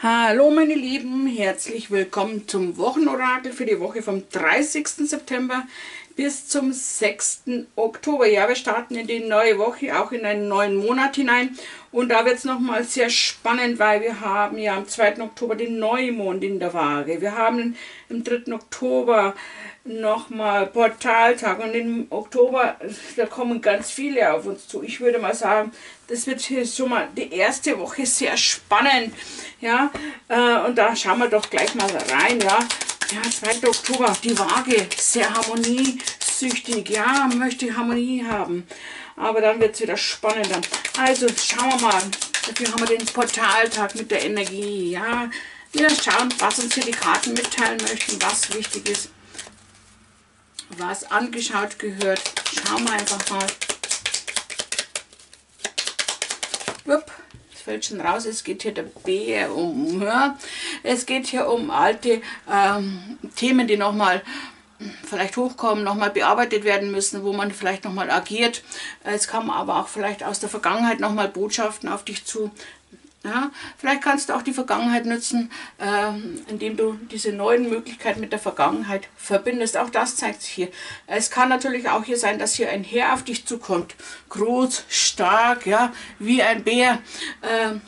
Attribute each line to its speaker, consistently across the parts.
Speaker 1: Hallo meine Lieben, herzlich willkommen zum Wochenorakel für die Woche vom 30. September bis zum 6. Oktober. Ja, wir starten in die neue Woche, auch in einen neuen Monat hinein. Und da wird es nochmal sehr spannend, weil wir haben ja am 2. Oktober den Neumond in der Waage. Wir haben am 3. Oktober nochmal Portaltag und im Oktober, da kommen ganz viele auf uns zu. Ich würde mal sagen, das wird hier schon mal die erste Woche sehr spannend. Ja, äh, und da schauen wir doch gleich mal rein. Ja, ja 2. Oktober, die Waage, sehr harmoniesüchtig. Ja, möchte Harmonie haben. Aber dann wird es wieder spannender. Also schauen wir mal. Dafür haben wir den Portaltag mit der Energie. Ja, wir schauen, was uns hier die Karten mitteilen möchten, was wichtig ist was angeschaut gehört. Schauen wir einfach mal. Upp, fällt schon raus, es geht hier der Bär um. Ja? Es geht hier um alte ähm, Themen, die nochmal vielleicht hochkommen, nochmal bearbeitet werden müssen, wo man vielleicht nochmal agiert. Es kommen aber auch vielleicht aus der Vergangenheit nochmal Botschaften auf dich zu, ja, vielleicht kannst du auch die Vergangenheit nutzen, äh, indem du diese neuen Möglichkeiten mit der Vergangenheit verbindest. Auch das zeigt sich hier. Es kann natürlich auch hier sein, dass hier ein Herr auf dich zukommt. Groß, stark, ja, wie ein Bär. Äh,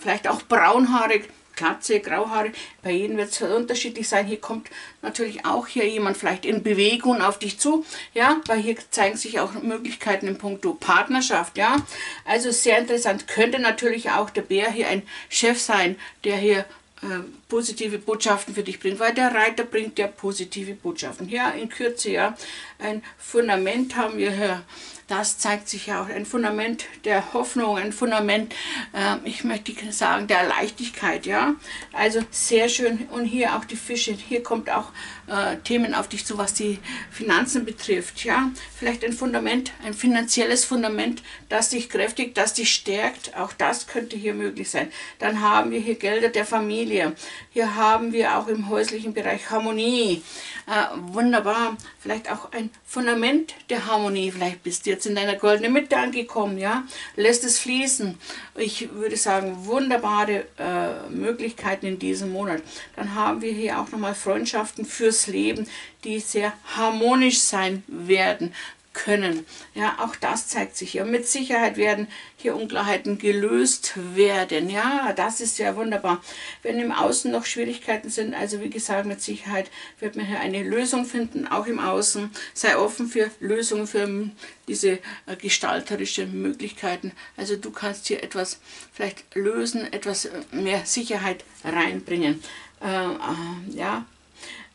Speaker 1: vielleicht auch braunhaarig Glatze, Grauhaare, bei jedem wird es unterschiedlich sein. Hier kommt natürlich auch hier jemand vielleicht in Bewegung auf dich zu, ja, weil hier zeigen sich auch Möglichkeiten im Punkto Partnerschaft, ja. Also sehr interessant, könnte natürlich auch der Bär hier ein Chef sein, der hier äh, positive Botschaften für dich bringt, weil der Reiter bringt ja positive Botschaften. Ja, in Kürze, ja, ein Fundament haben wir hier das zeigt sich ja auch ein Fundament der Hoffnung, ein Fundament, äh, ich möchte sagen, der Leichtigkeit, ja. Also sehr schön und hier auch die Fische, hier kommt auch äh, Themen auf dich zu, was die Finanzen betrifft, ja. Vielleicht ein Fundament, ein finanzielles Fundament, das dich kräftigt, das dich stärkt, auch das könnte hier möglich sein. Dann haben wir hier Gelder der Familie, hier haben wir auch im häuslichen Bereich Harmonie, äh, wunderbar, vielleicht auch ein Fundament der Harmonie, vielleicht bist du jetzt in deiner goldenen Mitte angekommen, ja, lässt es fließen. Ich würde sagen, wunderbare äh, Möglichkeiten in diesem Monat. Dann haben wir hier auch nochmal Freundschaften fürs Leben, die sehr harmonisch sein werden können. Ja, auch das zeigt sich hier. Mit Sicherheit werden hier Unklarheiten gelöst werden. Ja, das ist ja wunderbar. Wenn im Außen noch Schwierigkeiten sind, also wie gesagt, mit Sicherheit wird man hier eine Lösung finden, auch im Außen. Sei offen für Lösungen, für diese äh, gestalterischen Möglichkeiten. Also du kannst hier etwas vielleicht lösen, etwas äh, mehr Sicherheit reinbringen. Äh, äh, ja,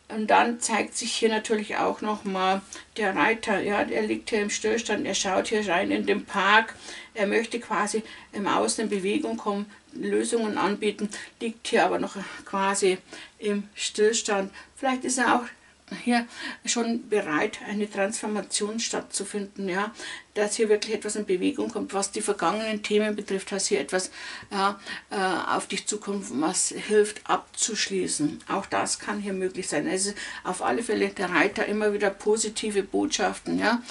Speaker 1: und dann zeigt sich hier natürlich auch nochmal der Reiter. Ja, der liegt hier im Stillstand, er schaut hier rein in den Park. Er möchte quasi im Außen in Bewegung kommen, Lösungen anbieten, liegt hier aber noch quasi im Stillstand. Vielleicht ist er auch hier schon bereit, eine Transformation stattzufinden, ja, dass hier wirklich etwas in Bewegung kommt, was die vergangenen Themen betrifft, dass hier etwas ja, äh, auf dich zukommt, was hilft abzuschließen. Auch das kann hier möglich sein. Also auf alle Fälle der Reiter immer wieder positive Botschaften, ja.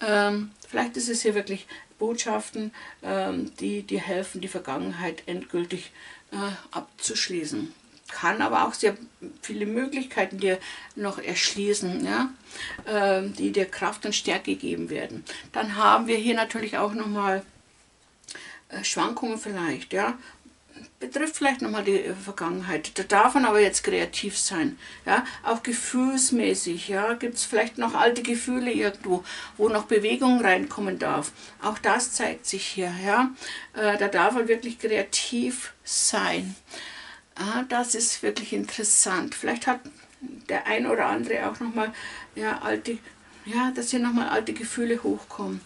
Speaker 1: Ähm, vielleicht ist es hier wirklich Botschaften, ähm, die dir helfen, die Vergangenheit endgültig äh, abzuschließen kann aber auch sehr viele Möglichkeiten dir noch erschließen, ja, äh, die dir Kraft und Stärke geben werden. Dann haben wir hier natürlich auch nochmal äh, Schwankungen vielleicht, ja, betrifft vielleicht nochmal die Vergangenheit. Da darf man aber jetzt kreativ sein. Ja? Auch gefühlsmäßig. Ja? Gibt es vielleicht noch alte Gefühle irgendwo, wo noch Bewegung reinkommen darf. Auch das zeigt sich hier. Ja? Äh, da darf man wirklich kreativ sein. Ah, das ist wirklich interessant. Vielleicht hat der ein oder andere auch nochmal ja, alte, ja, dass hier nochmal alte Gefühle hochkommen.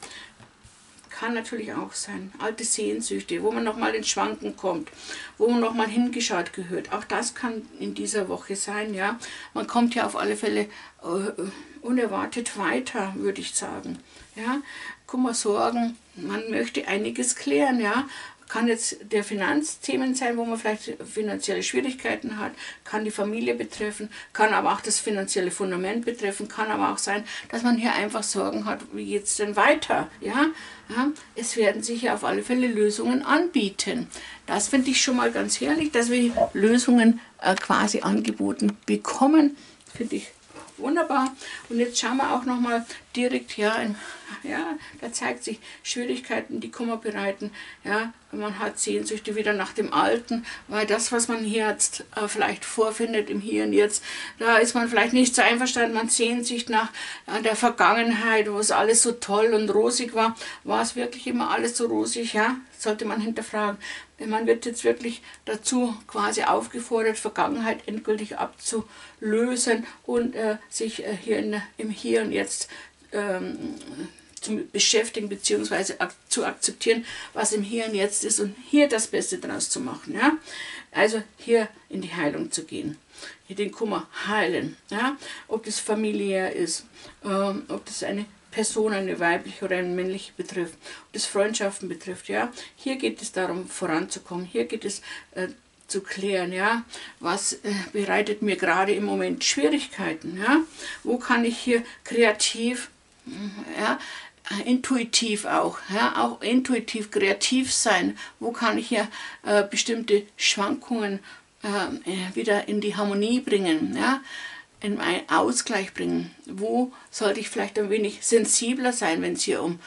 Speaker 1: Kann natürlich auch sein. Alte Sehnsüchte, wo man nochmal ins Schwanken kommt, wo man nochmal hingeschaut gehört. Auch das kann in dieser Woche sein, ja. Man kommt ja auf alle Fälle äh, unerwartet weiter, würde ich sagen. Ja, Kummer, Sorgen, man möchte einiges klären, ja kann jetzt der Finanzthemen sein, wo man vielleicht finanzielle Schwierigkeiten hat, kann die Familie betreffen, kann aber auch das finanzielle Fundament betreffen, kann aber auch sein, dass man hier einfach Sorgen hat, wie geht es denn weiter, ja? ja? Es werden sich ja auf alle Fälle Lösungen anbieten. Das finde ich schon mal ganz herrlich, dass wir Lösungen äh, quasi angeboten bekommen, finde ich wunderbar. Und jetzt schauen wir auch noch mal direkt, ja, ja, da zeigt sich Schwierigkeiten, die Kummer bereiten. Ja, man hat Sehnsüchte wieder nach dem Alten, weil das, was man hier jetzt äh, vielleicht vorfindet im Hier und Jetzt, da ist man vielleicht nicht so einverstanden. Man sehnt sich nach äh, der Vergangenheit, wo es alles so toll und rosig war. War es wirklich immer alles so rosig? Ja, sollte man hinterfragen. Man wird jetzt wirklich dazu quasi aufgefordert, Vergangenheit endgültig abzulösen und äh, sich äh, hier in, im Hier und Jetzt ähm, zu beschäftigen bzw. ak zu akzeptieren, was im Hier und Jetzt ist und hier das Beste daraus zu machen. Ja? Also hier in die Heilung zu gehen, hier den Kummer heilen. Ja? Ob das familiär ist, ähm, ob das eine Person, eine weibliche oder eine männliche betrifft, ob das Freundschaften betrifft. Ja? Hier geht es darum, voranzukommen. Hier geht es äh, zu klären, ja, was äh, bereitet mir gerade im Moment Schwierigkeiten, ja, wo kann ich hier kreativ, ja, intuitiv auch, ja, auch intuitiv kreativ sein, wo kann ich ja äh, bestimmte Schwankungen äh, wieder in die Harmonie bringen, ja, in einen Ausgleich bringen, wo sollte ich vielleicht ein wenig sensibler sein, wenn es hier um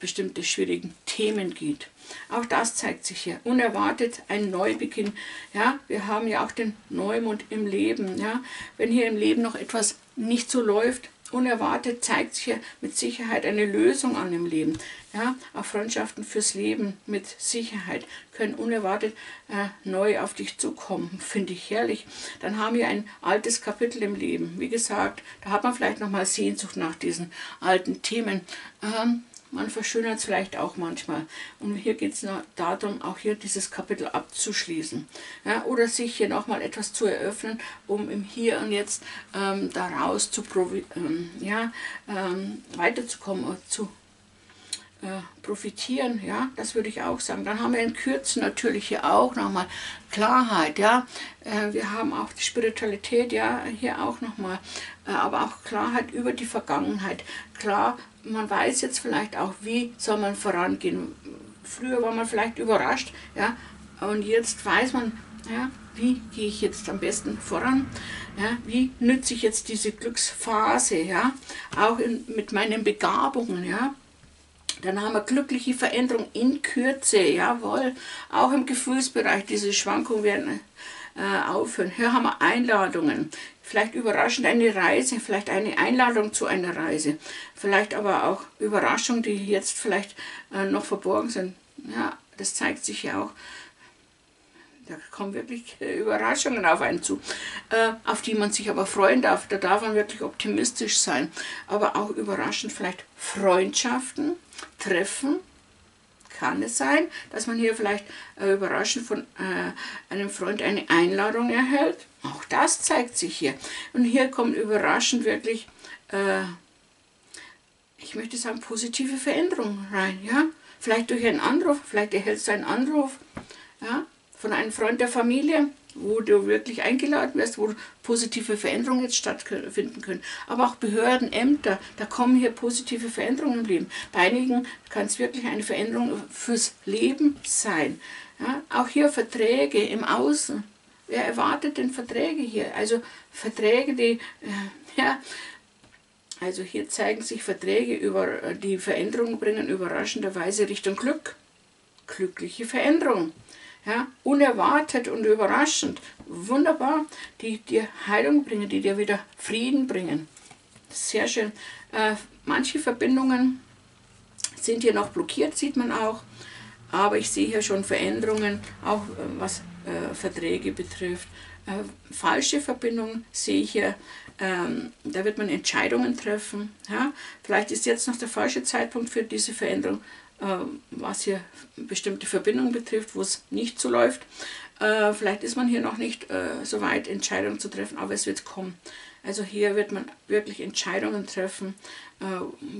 Speaker 1: bestimmte schwierige Themen geht. Auch das zeigt sich hier. Unerwartet ein Neubeginn. Ja, wir haben ja auch den Neumond im Leben. Ja, wenn hier im Leben noch etwas nicht so läuft, unerwartet zeigt sich ja mit Sicherheit eine Lösung an im Leben. Ja, auch Freundschaften fürs Leben mit Sicherheit können unerwartet äh, neu auf dich zukommen. Finde ich herrlich. Dann haben wir ein altes Kapitel im Leben. Wie gesagt, da hat man vielleicht noch mal Sehnsucht nach diesen alten Themen. Ähm, man verschönert es vielleicht auch manchmal. Und hier geht es darum, auch hier dieses Kapitel abzuschließen. Ja, oder sich hier nochmal etwas zu eröffnen, um im Hier und Jetzt ähm, daraus zu ähm, ja, ähm, weiterzukommen, zu äh, profitieren, ja, das würde ich auch sagen. Dann haben wir in Kürzen natürlich hier auch nochmal Klarheit, ja, äh, wir haben auch die Spiritualität, ja, hier auch nochmal, äh, aber auch Klarheit über die Vergangenheit. Klar, man weiß jetzt vielleicht auch, wie soll man vorangehen. Früher war man vielleicht überrascht, ja, und jetzt weiß man, ja, wie gehe ich jetzt am besten voran? Ja, wie nütze ich jetzt diese Glücksphase, ja, auch in, mit meinen Begabungen, ja, dann haben wir glückliche Veränderung in Kürze, jawohl. Auch im Gefühlsbereich, diese Schwankungen werden äh, aufhören. Hier haben wir Einladungen. Vielleicht überraschend eine Reise, vielleicht eine Einladung zu einer Reise. Vielleicht aber auch Überraschungen, die jetzt vielleicht äh, noch verborgen sind. Ja, das zeigt sich ja auch. Da kommen wirklich äh, Überraschungen auf einen zu, äh, auf die man sich aber freuen darf. Da darf man wirklich optimistisch sein. Aber auch überraschend vielleicht Freundschaften, Treffen kann es sein, dass man hier vielleicht äh, überraschend von einem Freund eine Einladung erhält. Auch das zeigt sich hier. Und hier kommt überraschend wirklich, äh, ich möchte sagen, positive Veränderungen rein. Ja? Vielleicht durch einen Anruf, vielleicht erhältst du einen Anruf ja? von einem Freund der Familie wo du wirklich eingeladen wirst, wo positive Veränderungen jetzt stattfinden können. Aber auch Behörden, Ämter, da kommen hier positive Veränderungen im Leben. Bei einigen kann es wirklich eine Veränderung fürs Leben sein. Ja, auch hier Verträge im Außen. Wer erwartet denn Verträge hier? Also Verträge, die, äh, ja, also hier zeigen sich Verträge, über, äh, die Veränderungen bringen überraschenderweise Richtung Glück. Glückliche Veränderung ja, unerwartet und überraschend, wunderbar, die dir Heilung bringen, die dir wieder Frieden bringen. Sehr schön. Äh, manche Verbindungen sind hier noch blockiert, sieht man auch, aber ich sehe hier schon Veränderungen, auch äh, was äh, Verträge betrifft. Äh, falsche Verbindungen sehe ich hier, ähm, da wird man Entscheidungen treffen. Ja? Vielleicht ist jetzt noch der falsche Zeitpunkt für diese Veränderung, äh, was hier bestimmte Verbindungen betrifft, wo es nicht so läuft. Äh, vielleicht ist man hier noch nicht äh, so weit, Entscheidungen zu treffen, aber es wird kommen. Also hier wird man wirklich Entscheidungen treffen, äh,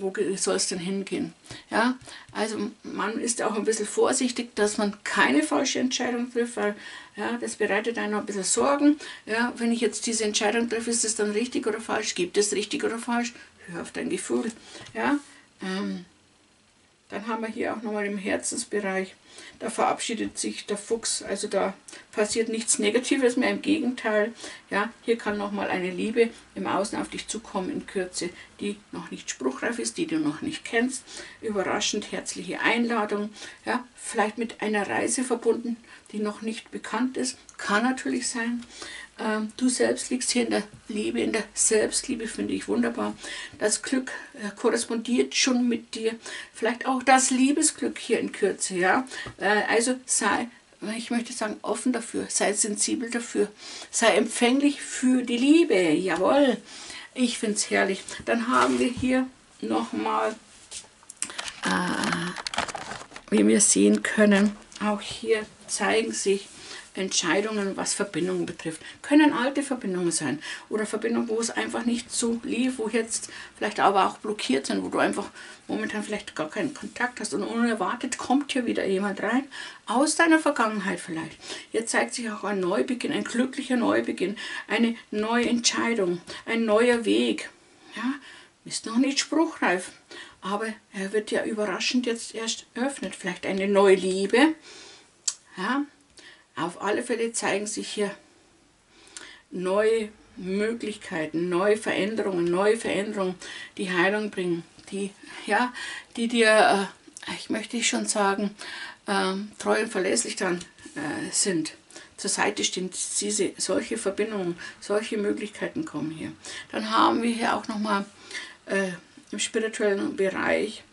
Speaker 1: wo soll es denn hingehen. Ja? Also man ist auch ein bisschen vorsichtig, dass man keine falsche Entscheidung trifft, weil ja, das bereitet einem ein bisschen Sorgen. Ja? Wenn ich jetzt diese Entscheidung treffe, ist es dann richtig oder falsch? Gibt es richtig oder falsch? Hör auf dein Gefühl. Ja? Ähm, dann haben wir hier auch nochmal im Herzensbereich, da verabschiedet sich der Fuchs, also da passiert nichts Negatives mehr, im Gegenteil. Ja, hier kann nochmal eine Liebe im Außen auf dich zukommen in Kürze, die noch nicht spruchreif ist, die du noch nicht kennst. Überraschend herzliche Einladung, ja, vielleicht mit einer Reise verbunden, die noch nicht bekannt ist, kann natürlich sein. Ähm, du selbst liegst hier in der Liebe, in der Selbstliebe, finde ich wunderbar. Das Glück äh, korrespondiert schon mit dir. Vielleicht auch das Liebesglück hier in Kürze. Ja? Äh, also sei, ich möchte sagen, offen dafür, sei sensibel dafür, sei empfänglich für die Liebe. Jawohl, ich finde es herrlich. Dann haben wir hier nochmal, äh, wie wir sehen können, auch hier zeigen sich Entscheidungen, was Verbindungen betrifft. Können alte Verbindungen sein oder Verbindungen, wo es einfach nicht so lief, wo jetzt vielleicht aber auch blockiert sind, wo du einfach momentan vielleicht gar keinen Kontakt hast und unerwartet kommt hier wieder jemand rein, aus deiner Vergangenheit vielleicht. Jetzt zeigt sich auch ein Neubeginn, ein glücklicher Neubeginn, eine neue Entscheidung, ein neuer Weg. Ja, ist noch nicht spruchreif, aber er wird ja überraschend jetzt erst eröffnet. Vielleicht eine neue Liebe, ja, auf alle Fälle zeigen sich hier neue Möglichkeiten, neue Veränderungen, neue Veränderungen, die Heilung bringen, die, ja, die dir, äh, ich möchte schon sagen, äh, treu und verlässlich dann äh, sind zur Seite stehen, diese, solche Verbindungen, solche Möglichkeiten kommen hier. Dann haben wir hier auch nochmal äh, im spirituellen Bereich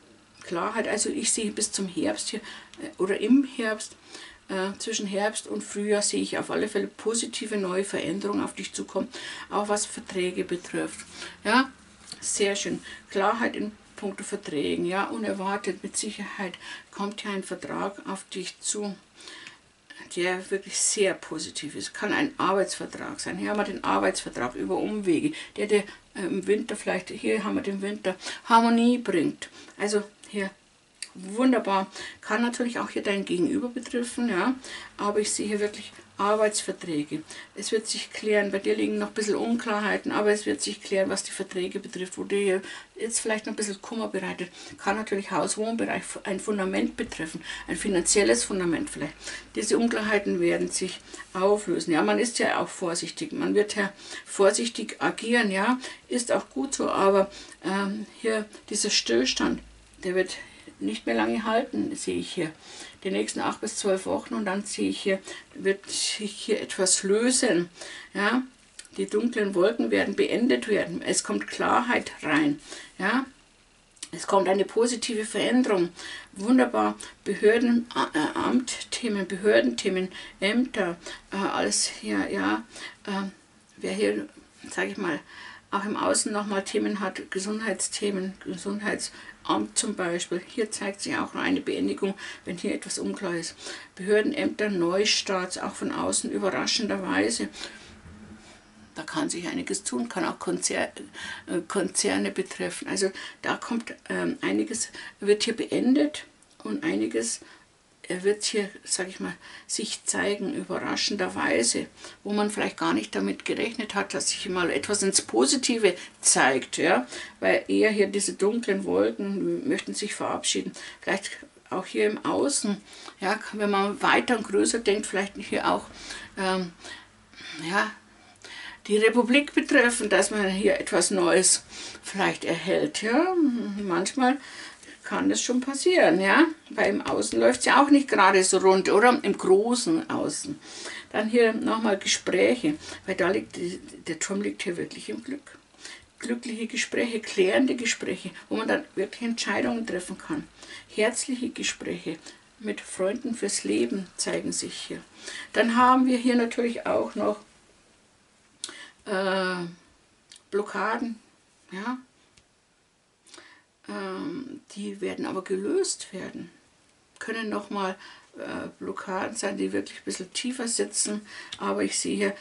Speaker 1: Klarheit, also ich sehe bis zum Herbst hier äh, oder im Herbst äh, zwischen Herbst und Frühjahr sehe ich auf alle Fälle positive neue Veränderungen auf dich zukommen, auch was Verträge betrifft. Ja, sehr schön. Klarheit in puncto Verträgen, ja, unerwartet, mit Sicherheit kommt hier ein Vertrag auf dich zu, der wirklich sehr positiv ist. Kann ein Arbeitsvertrag sein. Hier haben wir den Arbeitsvertrag über Umwege, der dir äh, im Winter vielleicht, hier haben wir den Winter, Harmonie bringt. Also hier wunderbar. Kann natürlich auch hier dein Gegenüber betreffen, ja, aber ich sehe hier wirklich Arbeitsverträge. Es wird sich klären, bei dir liegen noch ein bisschen Unklarheiten, aber es wird sich klären, was die Verträge betrifft, wo dir jetzt vielleicht noch ein bisschen Kummer bereitet. Kann natürlich Haus-Wohnbereich ein Fundament betreffen, ein finanzielles Fundament vielleicht. Diese Unklarheiten werden sich auflösen. Ja, man ist ja auch vorsichtig, man wird ja vorsichtig agieren, ja, ist auch gut so, aber ähm, hier dieser Stillstand, der wird nicht mehr lange halten, sehe ich hier. Die nächsten acht bis zwölf Wochen und dann sehe ich hier, wird sich hier etwas lösen. Ja, die dunklen Wolken werden beendet werden. Es kommt Klarheit rein. Ja, es kommt eine positive Veränderung. Wunderbar. Behördenamtthemen, äh, Behördenthemen, Ämter, äh, alles hier, ja. Äh, wer hier, sage ich mal, auch im Außen nochmal Themen hat, Gesundheitsthemen, Gesundheitsamt zum Beispiel. Hier zeigt sich auch eine Beendigung, wenn hier etwas unklar ist. Behördenämter, Neustarts, auch von außen überraschenderweise. Da kann sich einiges tun, kann auch Konzer äh, Konzerne betreffen. Also da kommt ähm, einiges, wird hier beendet und einiges er wird hier, sage ich mal, sich zeigen, überraschenderweise, wo man vielleicht gar nicht damit gerechnet hat, dass sich mal etwas ins Positive zeigt, ja, weil eher hier diese dunklen Wolken möchten sich verabschieden. Vielleicht auch hier im Außen, ja, wenn man weiter und größer denkt, vielleicht hier auch, ähm, ja, die Republik betreffen, dass man hier etwas Neues vielleicht erhält. Ja, manchmal kann das schon passieren, ja. Weil im Außen läuft es ja auch nicht gerade so rund, oder? Im großen Außen. Dann hier nochmal Gespräche, weil da liegt, der Turm liegt hier wirklich im Glück. Glückliche Gespräche, klärende Gespräche, wo man dann wirklich Entscheidungen treffen kann. Herzliche Gespräche mit Freunden fürs Leben zeigen sich hier. Dann haben wir hier natürlich auch noch äh, Blockaden, ja, ähm, die werden aber gelöst werden, können nochmal äh, Blockaden sein, die wirklich ein bisschen tiefer sitzen. Aber ich sehe hier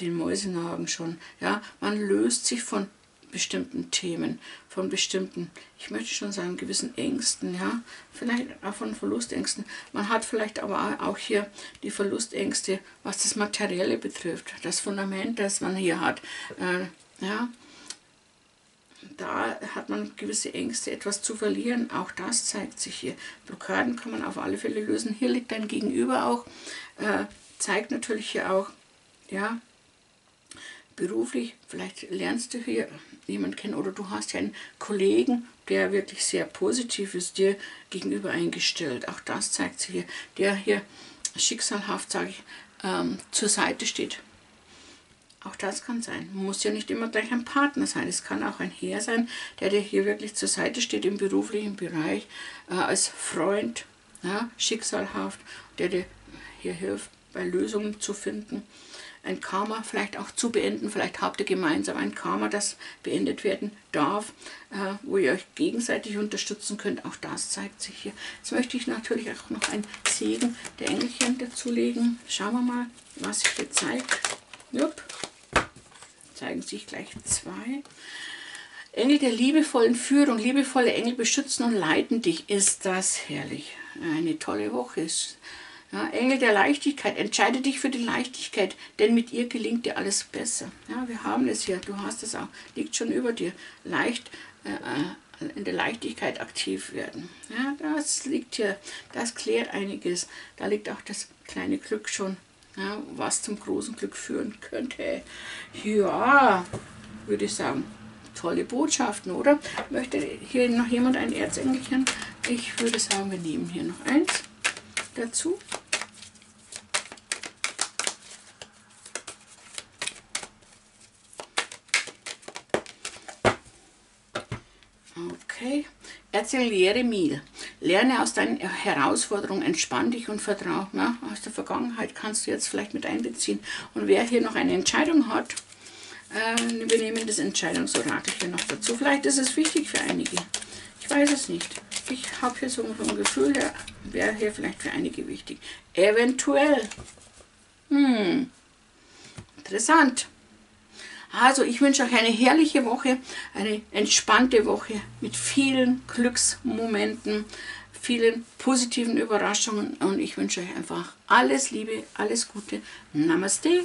Speaker 1: den Mäusenagen schon. Ja, man löst sich von bestimmten Themen, von bestimmten, ich möchte schon sagen, gewissen Ängsten, ja, vielleicht auch von Verlustängsten. Man hat vielleicht aber auch hier die Verlustängste, was das Materielle betrifft, das Fundament, das man hier hat, äh, ja, da hat man gewisse Ängste, etwas zu verlieren. Auch das zeigt sich hier. Blockaden kann man auf alle Fälle lösen. Hier liegt dein Gegenüber auch. Äh, zeigt natürlich hier auch, ja, beruflich, vielleicht lernst du hier jemanden kennen oder du hast ja einen Kollegen, der wirklich sehr positiv ist, dir gegenüber eingestellt. Auch das zeigt sich hier. Der hier schicksalhaft, sage ich, ähm, zur Seite steht auch das kann sein. Muss ja nicht immer gleich ein Partner sein. Es kann auch ein Herr sein, der dir hier wirklich zur Seite steht im beruflichen Bereich, äh, als Freund, ja, schicksalhaft, der dir hier hilft, bei Lösungen zu finden. Ein Karma vielleicht auch zu beenden. Vielleicht habt ihr gemeinsam ein Karma, das beendet werden darf, äh, wo ihr euch gegenseitig unterstützen könnt. Auch das zeigt sich hier. Jetzt möchte ich natürlich auch noch ein Segen der Engelchen dazulegen. Schauen wir mal, was sich hier zeigt. Jupp zeigen sich gleich zwei. Engel der liebevollen Führung, liebevolle Engel beschützen und leiten dich. Ist das herrlich. Eine tolle Woche ist. Ja, Engel der Leichtigkeit, entscheide dich für die Leichtigkeit, denn mit ihr gelingt dir alles besser. Ja, wir haben es hier, du hast es auch, liegt schon über dir. Leicht äh, äh, in der Leichtigkeit aktiv werden. Ja, das liegt hier, das klärt einiges. Da liegt auch das kleine Glück schon ja, was zum großen Glück führen könnte. Ja, würde ich sagen, tolle Botschaften, oder? Möchte hier noch jemand ein Erzengelchen? Ich würde sagen, wir nehmen hier noch eins dazu. Okay, erzähl Jeremie. Lerne aus deinen Herausforderungen, entspann dich und vertraue. Ja, aus der Vergangenheit kannst du jetzt vielleicht mit einbeziehen. Und wer hier noch eine Entscheidung hat, äh, wir nehmen das Entscheidungsorakel hier noch dazu. Vielleicht ist es wichtig für einige. Ich weiß es nicht. Ich habe hier so ein Gefühl, her, wäre hier vielleicht für einige wichtig. Eventuell. Hm. Interessant. Also ich wünsche euch eine herrliche Woche, eine entspannte Woche mit vielen Glücksmomenten, vielen positiven Überraschungen und ich wünsche euch einfach alles Liebe, alles Gute. Namaste.